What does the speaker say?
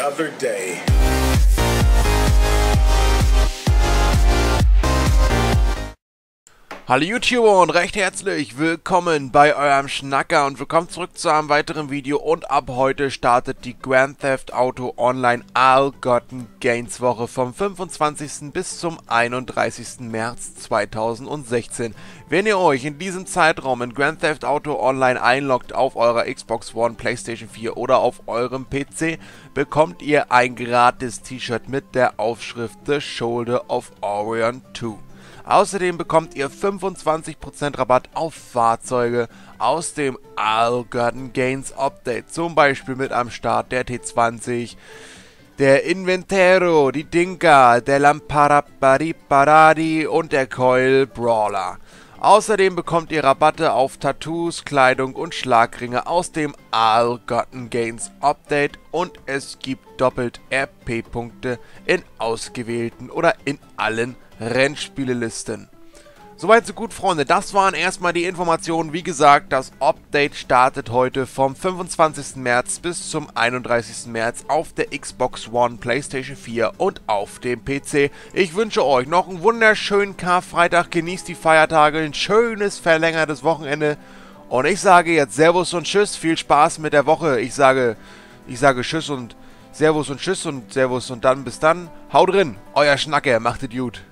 another day. Hallo YouTuber und recht herzlich willkommen bei eurem Schnacker und willkommen zurück zu einem weiteren Video und ab heute startet die Grand Theft Auto Online All Gotten Gains Woche vom 25. bis zum 31. März 2016. Wenn ihr euch in diesem Zeitraum in Grand Theft Auto Online einloggt auf eurer Xbox One, Playstation 4 oder auf eurem PC, bekommt ihr ein gratis T-Shirt mit der Aufschrift The Shoulder of Orion 2. Außerdem bekommt ihr 25% Rabatt auf Fahrzeuge aus dem Garden Gains Update. Zum Beispiel mit am Start der T20, der Inventero, die Dinka, der Lampara Paradi und der Coil Brawler. Außerdem bekommt ihr Rabatte auf Tattoos, Kleidung und Schlagringe aus dem All Gotten Gains Update und es gibt doppelt RP-Punkte in ausgewählten oder in allen Rennspielelisten. Soweit so gut, Freunde. Das waren erstmal die Informationen. Wie gesagt, das Update startet heute vom 25. März bis zum 31. März auf der Xbox One, PlayStation 4 und auf dem PC. Ich wünsche euch noch einen wunderschönen Karfreitag. Genießt die Feiertage, ein schönes verlängertes Wochenende. Und ich sage jetzt Servus und Tschüss. Viel Spaß mit der Woche. Ich sage, ich sage Tschüss und Servus und Tschüss und Servus und dann bis dann. Haut drin, euer Schnacker, macht es gut.